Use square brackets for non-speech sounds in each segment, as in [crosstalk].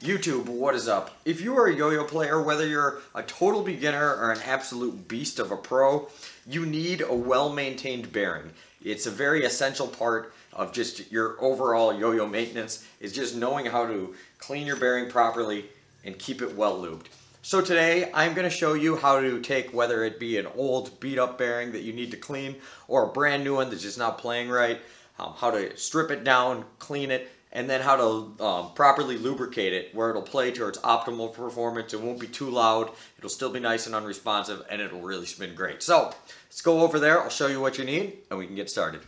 YouTube, what is up? If you are a yo-yo player, whether you're a total beginner or an absolute beast of a pro, you need a well-maintained bearing. It's a very essential part of just your overall yo-yo maintenance, is just knowing how to clean your bearing properly and keep it well lubed. So today, I'm going to show you how to take whether it be an old beat up bearing that you need to clean or a brand new one that's just not playing right, um, how to strip it down, clean it, and then how to um, properly lubricate it where it'll play to its optimal performance. It won't be too loud. It'll still be nice and unresponsive and it'll really spin great. So let's go over there. I'll show you what you need and we can get started.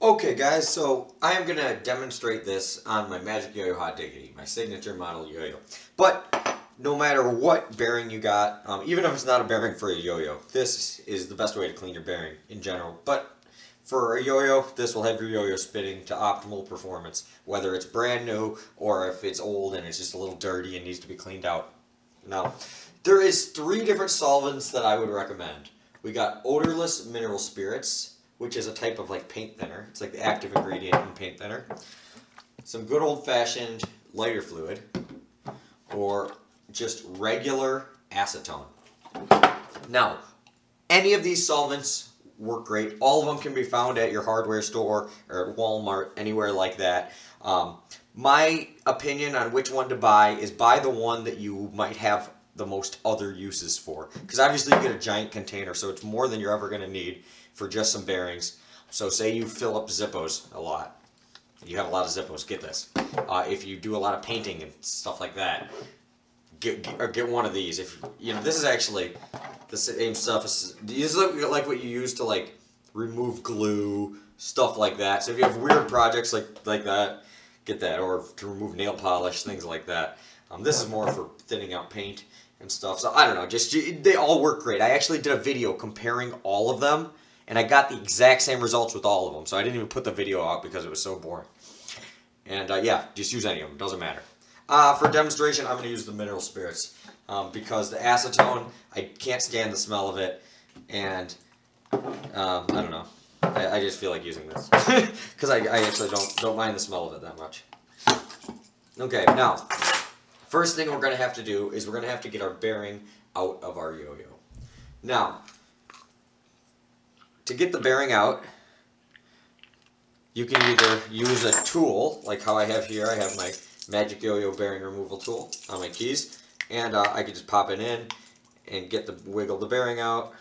Okay guys, so I am going to demonstrate this on my Magic Yo-Yo Hot Diggity, my signature model yo-yo. But no matter what bearing you got, um, even if it's not a bearing for a yo-yo, this is the best way to clean your bearing in general. But for a yo-yo, this will have your yo-yo spinning to optimal performance, whether it's brand new or if it's old and it's just a little dirty and needs to be cleaned out. Now, there is three different solvents that I would recommend. We got odorless mineral spirits, which is a type of like paint thinner. It's like the active ingredient in paint thinner. Some good old-fashioned lighter fluid, or just regular acetone. Now, any of these solvents work great. All of them can be found at your hardware store or at Walmart, anywhere like that. Um, my opinion on which one to buy is buy the one that you might have the most other uses for. Because obviously you get a giant container, so it's more than you're ever going to need for just some bearings. So say you fill up Zippos a lot. You have a lot of Zippos, get this. Uh, if you do a lot of painting and stuff like that, get, get, get one of these. If you know, this is actually the same stuff. These look like what you use to like remove glue, stuff like that. So if you have weird projects like like that, get that, or to remove nail polish, things like that. Um, this is more for thinning out paint and stuff. So I don't know, just they all work great. I actually did a video comparing all of them, and I got the exact same results with all of them. So I didn't even put the video out because it was so boring. And uh, yeah, just use any of them, doesn't matter. Uh, for demonstration, I'm going to use the mineral spirits um, because the acetone, I can't stand the smell of it, and um, I don't know. I, I, just feel like using this [laughs] because I, I actually don't don't mind the smell of it that much. Okay, now first thing we're to have to do is we're to have to get our bearing out of our yo-yo. Now, to get the bearing out, you can either use a tool, like how I have here. I have my Magic Yo-Yo bearing removal tool on my keys. And uh, I can just pop it in and get the wiggle the bearing out.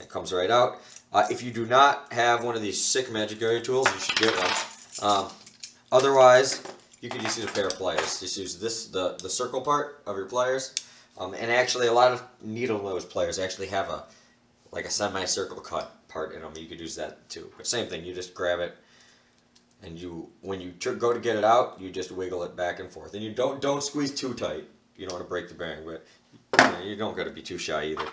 It comes right out. Uh, if you do not have one of these sick Magic Yo-Yo tools, you should get one. Um, otherwise, you can just use a pair of pliers. Just use this, the, the circle part of your pliers. Um, and actually, a lot of needle nose pliers actually have a like a semicircle cut part in them. You could use that too. But same thing, you just grab it, and you when you go to get it out, you just wiggle it back and forth. And you don't don't squeeze too tight. You don't want to break the bearing, but you, don't got to be too shy either.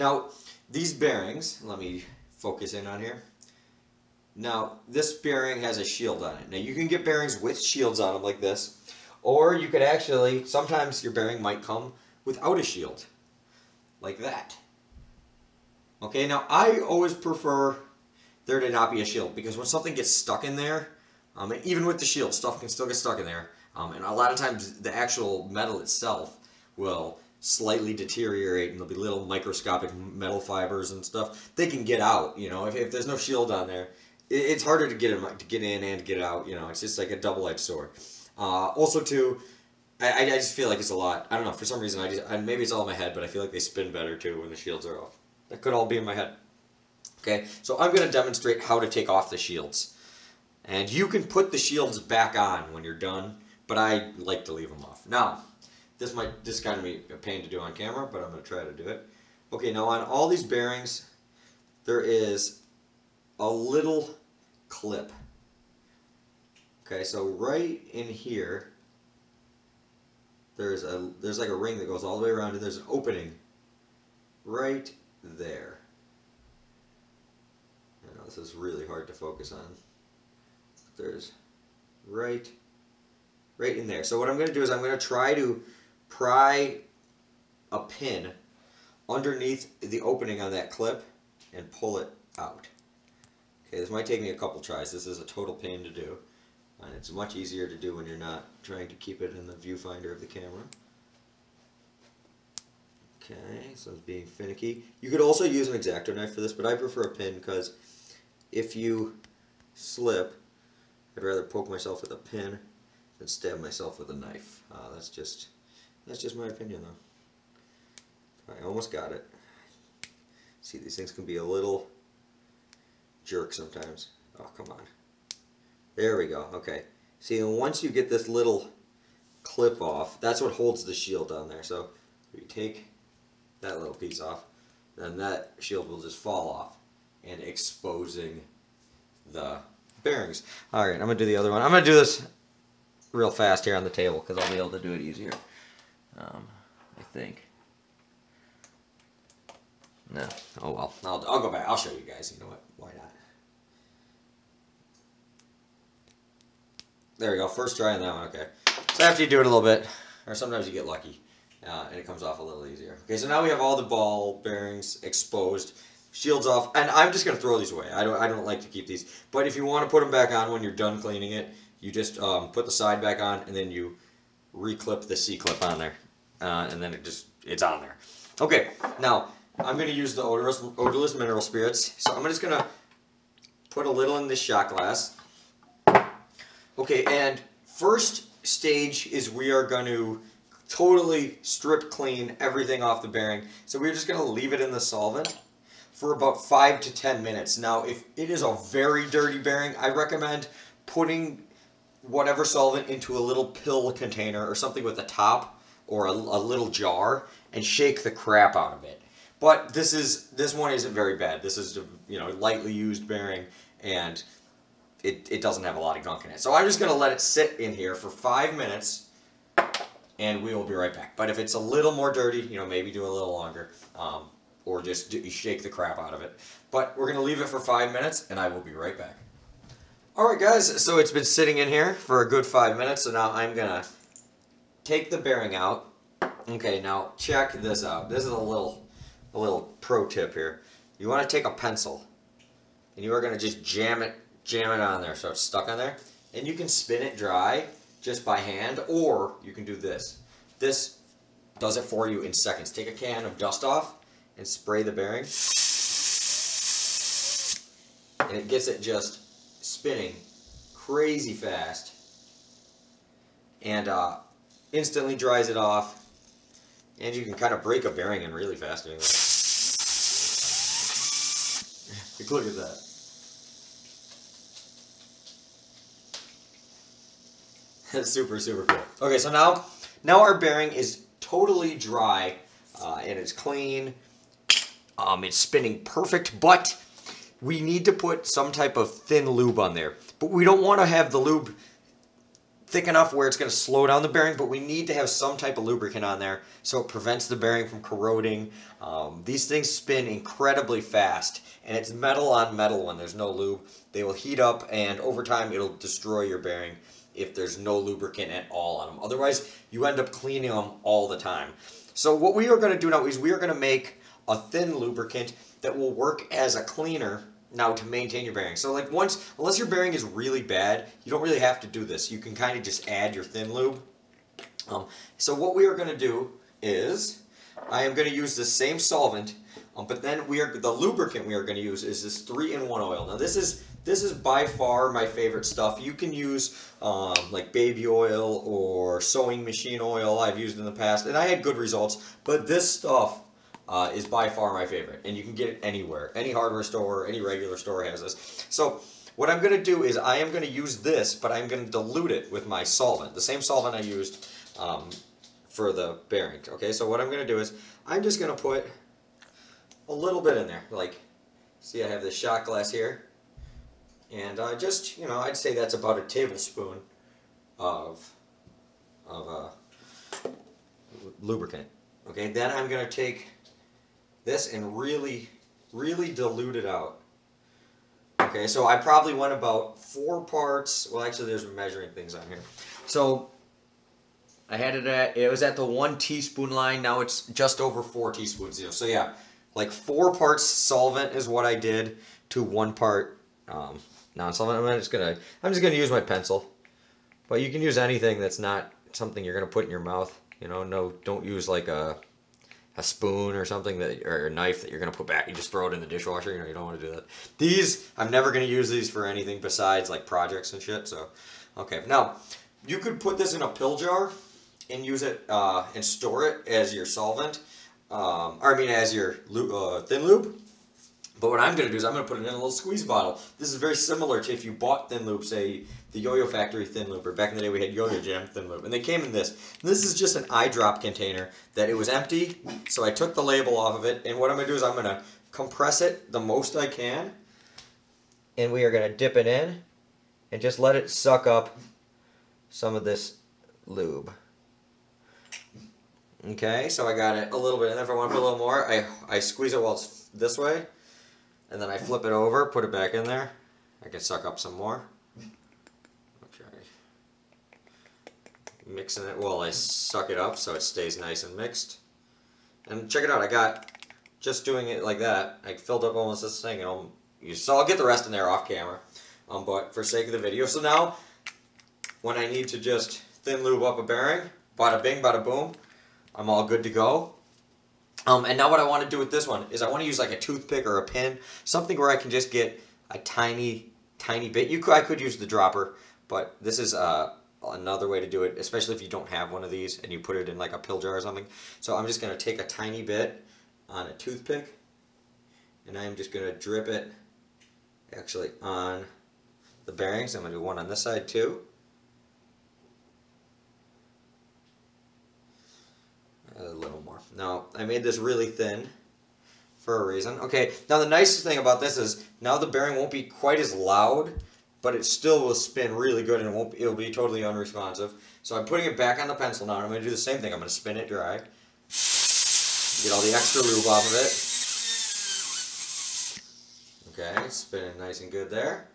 Now these bearings, let me focus in on here. Now this bearing has a shield on it. Now you can get bearings with shields on them like this, or you could actually sometimes your bearing might come without a shield, like that. Okay, now I always prefer there to not be a shield because when something gets stuck in there, um, even with the shield, stuff can still get stuck in there. Um, and a lot of times the actual metal itself will slightly deteriorate and there'll be little microscopic metal fibers and stuff. They can get out, you know, if, if there's no shield on there, it, it's harder to get, in, to get in and get out, you know, it's just like a double-edged sword. Uh, also too, I, I just feel like it's a lot. I don't know, for some reason, I just, I, maybe it's all in my head, but I feel like they spin better too when the shields are off. That could all be in my head. Okay, so I'm going to demonstrate how to take off the shields. And you can put the shields back on when you're done, but I like to leave them off. Now, this might this kind of be a pain to do on camera, but I'm going to try to do it. Okay, now on all these bearings, there is a little clip. Okay, so right in here, there's a there's like a ring that goes all the way around, and there's an opening right there. I know this is really hard to focus on. There's right, right in there. So what I'm going to do is I'm going to try to pry a pin underneath the opening on that clip and pull it out. Okay, this might take me a couple tries. This is a total pain to do. And it's much easier to do when you're not trying to keep it in the viewfinder of the camera. Okay, so it's being finicky. You could also use an X-Acto knife for this, but I prefer a pin because if you slip, I'd rather poke myself with a pin than stab myself with a knife. Uh, that's just that's just my opinion, though. I almost got it. See, these things can be a little jerk sometimes. Oh, come on. There we go. Okay. See, and once you get this little clip off, that's what holds the shield on there. So you take that little piece off, then that shield will just fall off and exposing the bearings. All right, I'm going to do the other one. I'm going to do this real fast here on the table because I'll be able to do it easier. Um, I think. No. Oh well. I'll, I'll go back. I'll show you guys. You know what? Why not? There we go. First try on that one. Okay. So after you do it a little bit, or sometimes you get lucky, uh, and it comes off a little easier. Okay, so now we have all the ball bearings exposed, shields off, and I'm just gonna throw these away. I don't, I don't like to keep these, but if you want to put them back on when you're done cleaning it, you just um, put the side back on, and then you reclip the C clip on there, uh, and then it just it's on there. Okay, now I'm gonna use the odorless, odorless mineral spirits. So I'm just gonna put a little in this shot glass. Okay, and first stage is we are going to totally strip clean everything off the bearing. So we're just going to leave it in the solvent for about 5 to 10 minutes. Now, if it is a very dirty bearing, I recommend putting whatever solvent into a little pill container or something with a top or a, a little jar and shake the crap out of it. But this is this one isn't very bad. This is a you know lightly used bearing and it, it doesn't have a lot of gunk in it. So I'm just going to let it sit in here for five minutes and we will be right back. But if it's a little more dirty, you know, maybe do a little longer um, or just do, shake the crap out of it. But we're going to leave it for five minutes and I will be right back. Alright guys, so it's been sitting in here for a good five minutes, so now I'm to take the bearing out. Okay, now check this out. This is a little, a little pro tip here. You want to take a pencil and you are to just jam it jam it on there so it's stuck on there. And you can spin it dry just by hand, or you can do this. This does it for you in seconds. Take a can of dust off and spray the bearing. And it gets it just spinning crazy fast. And uh, instantly dries it off. And you can kind of break a bearing in really fast doing. [laughs] Look at that. That's super, super cool. Okay, so now, now our bearing is totally dry uh, and it's clean. Um, it's spinning perfect, but we need to put some type of thin lube on there. But we don't want to have the lube thick enough where it's going to slow down the bearing, but we need to have some type of lubricant on there so it prevents the bearing from corroding. Um, these things spin incredibly fast, and it's metal on metal when there's no lube. They will heat up, and over time it'll destroy your bearing if there's no lubricant at all on them. Otherwise, you end up cleaning them all the time. So what we are going to do now is we are going to make a thin lubricant that will work as a cleaner now to maintain your bearing. So like once, unless your bearing is really bad, you don't really have to do this. You can kind of just add your thin lube. Um, so what we are going to do is, I am going to use the same solvent, um, but then we are the lubricant we are going to use is this 3-in-1 oil. Now this is this is by far my favorite stuff. You can use um, like baby oil or sewing machine oil I've used in the past, and I had good results, but this stuff uh, is by far my favorite, and you can get it anywhere. Any hardware store, any regular store has this. So what I'm going to do is I am going to use this, but I'm going to dilute it with my solvent, the same solvent I used um, for the bearing. Okay, so what I'm going to do is I'm just going to put a little bit in there. Like, see I have this shot glass here. And uh, just, you know, I'd say that's about a tablespoon of, of uh, lubricant. Okay, then I'm going to take this and really, really dilute it out. Okay, so I probably went about four parts. Well, actually, there's measuring things on here. So I had it at, it was at the one teaspoon line. Now it's just over four teaspoons. So yeah, like four parts solvent is what I did to one part um, non-solvent. I'm just gonna I'm just gonna use my pencil But you can use anything that's not something you're gonna put in your mouth. You know, no, don't use like a a spoon or something that or a knife that you're gonna put back. You just throw it in the dishwasher. You know, you don't want to do that. These, I'm never gonna use these for anything besides like projects and shit. So, okay. Now, you could put this in a pill jar and use it uh, and store it as your solvent, um, or I mean as your uh, thin lube. But what I'm going to do is I'm going to put it in a little squeeze bottle. This is very similar to if you bought Thin Lube, say the Yo-Yo Factory Thin or back in the day we had Yo-Yo Jam Thin Lube, and they came in this. And this is just an eye drop container that it was empty, so I took the label off of it, and what I'm going to do is I'm going to compress it the most I can, and we are going to dip it in, and just let it suck up some of this lube. Okay, so I got it a little bit, and if I want to put a little more, I, I squeeze it while it's this way, and then I flip it over, put it back in there. I can suck up some more. Okay. Mixing it while I suck it up so it stays nice and mixed. And check it out, I got, just doing it like that, I filled up almost this thing, and I'll, so I'll get the rest in there off camera. Um, but for sake of the video, so now, when I need to just thin lube up a bearing, bada bing, bada boom, I'm all good to go. Um, and now what I want to do with this one is I want to use like a toothpick or a pin, something where I can just get a tiny, tiny bit. You could, I could use the dropper, but this is uh, another way to do it, especially if you don't have one of these and you put it in like a pill jar or something. So I'm just going to take a tiny bit on a toothpick, and I'm just going to drip it actually on the bearings. I'm going to do one on this side too. A little more. Now, I made this really thin for a reason. Okay, now the nicest thing about this is now the bearing won't be quite as loud, but it still will spin really good and it won't it'll be totally unresponsive. So I'm putting it back on the pencil now I'm going to do the same thing. I'm going to spin it dry. Get all the extra lube off of it. Okay, spinning nice and good there.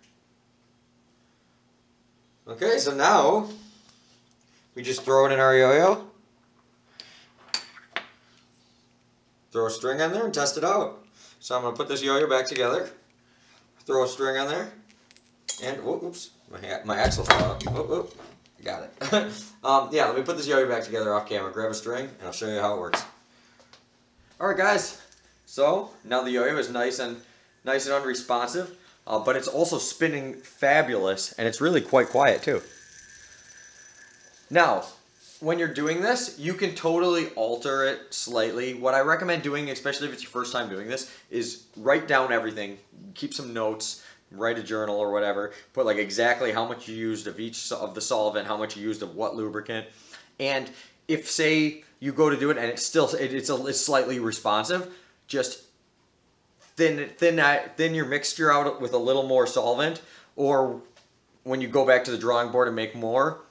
Okay, so now we just throw it in our yo-yo. Throw a string on there and test it out. So I'm going to put this yo-yo back together, throw a string on there, and whoops, my, my axle fell out. Whoop, whoop, got it. [laughs] um, yeah, let me put this yo-yo back together off camera, grab a string, and I'll show you how it works. Alright guys, so now the yo-yo is nice and nice and unresponsive, uh, but it's also spinning fabulous, and it's really quite quiet too. Now, when you're doing this, you can totally alter it slightly. What I recommend doing, especially if it's your first time doing this, is write down everything, keep some notes, write a journal or whatever, put like exactly how much you used of each of the solvent, how much you used of what lubricant, and if say you go to do it and it's still it, it's a, it's slightly responsive, just thin thin thin your mixture out with a little more solvent, or when you go back to the drawing board and make more,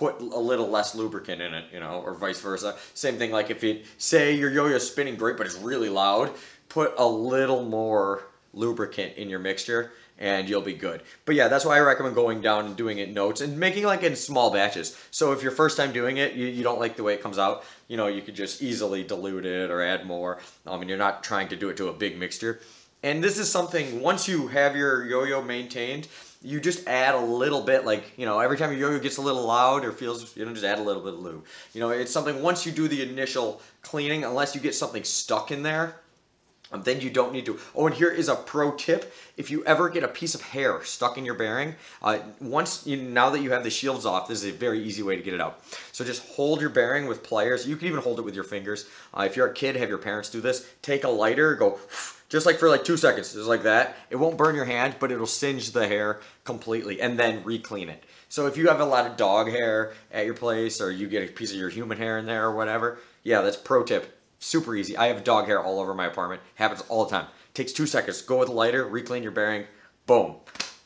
put a little less lubricant in it, you know, or vice versa. Same thing like if it, say your yo-yo is spinning great but it's really loud, put a little more lubricant in your mixture and you'll be good. But yeah, that's why I recommend going down and doing it notes and making like in small batches. So if your first time doing it, you, you don't like the way it comes out, you know, you could just easily dilute it or add more. Um, mean, you're not trying to do it to a big mixture. And this is something, once you have your yo-yo maintained, you just add a little bit, like, you know, every time your yo-yo gets a little loud or feels, you know, just add a little bit of lube. You know, it's something, once you do the initial cleaning, unless you get something stuck in there, um, then you don't need to. Oh, and here is a pro tip. If you ever get a piece of hair stuck in your bearing, uh, once you now that you have the shields off, this is a very easy way to get it out. So just hold your bearing with pliers. You can even hold it with your fingers. Uh, if you're a kid, have your parents do this. Take a lighter, go just like for like two seconds, just like that. It won't burn your hand, but it'll singe the hair completely and then re-clean it. So if you have a lot of dog hair at your place or you get a piece of your human hair in there or whatever, yeah, that's pro tip. Super easy. I have dog hair all over my apartment. Happens all the time. Takes two seconds. Go with a lighter, re-clean your bearing, boom,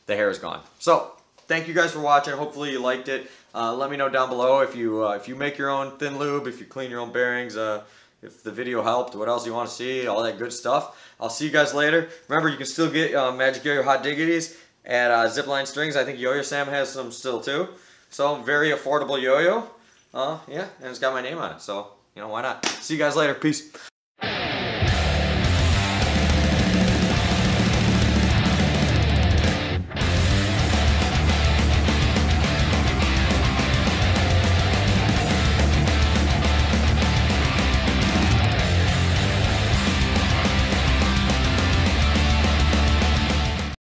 the hair is gone. So thank you guys for watching. Hopefully you liked it. Uh, let me know down below if you uh, if you make your own thin lube, if you clean your own bearings. Uh, if the video helped, what else you want to see, all that good stuff. I'll see you guys later. Remember, you can still get uh, Magic Yo-Yo Hot Diggities at uh, Zipline Strings. I think Yo-Yo Sam has some still too. So, very affordable yo-yo. Uh, yeah, and it's got my name on it. So, you know, why not? See you guys later. Peace.